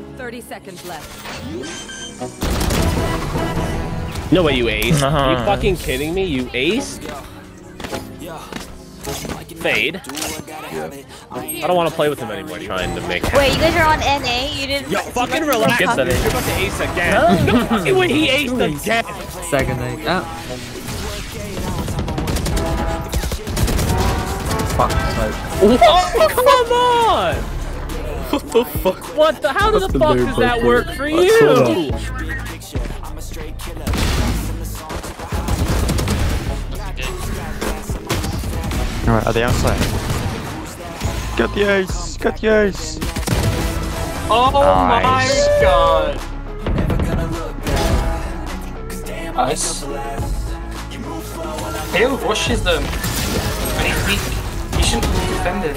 30 seconds left. No way you aced. Uh-huh. Are you fucking kidding me? You aced? Fade. I don't want to play with him anymore. Trying to make. Wait, you guys are on NA? You didn't. Yo, you fucking relax. Get that in. You're about to ace again. no fucking way he aced again. Second night. Ah. Fuck. Smoke. Oh, come on! What the fuck? What the? How the That's the fuck does that work for you? Alright, are they outside? Get the ace! Get the ace! Oh Nice. my god! Nice. Hale rushes them. Um, and he's weak. He shouldn't be defended.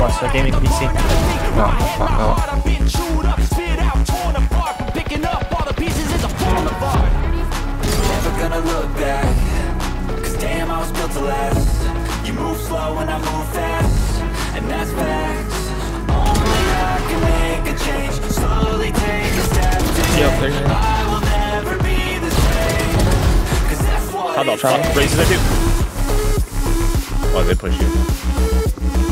wait, wait. Got it? This one, so gaming PC. No, fuck off. Never gonna look back Cause damn I was built to last You move slow and I move fast And that's facts Only I can make a change Slowly take a step today Yeah, there's I will never be the same Cause that's what How about it try? takes. Raises there too. Oh, they push you.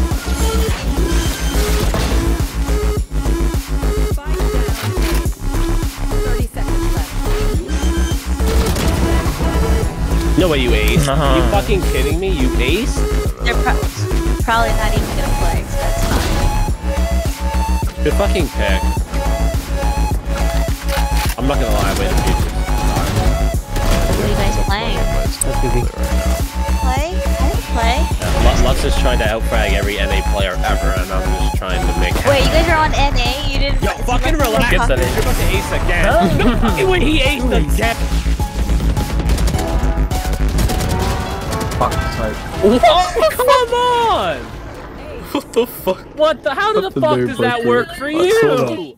Thirty seconds left. No way you ace. Uh-huh. Are you fucking kidding me? You ace? They're pro- probably not even gonna play. So that's fine. Good fucking pick. I'm not gonna lie, I Lux is trying to outfrag every NA player ever, and I'm just trying to make. Wait, you guys are on NA? You didn't. Yo, you fucking relax. Get that You're in. about to ace again. no fucking way he aced again. Fuck. Smoke. Oh, come on! What the fuck? What the? How the the fuck does that work for I saw you?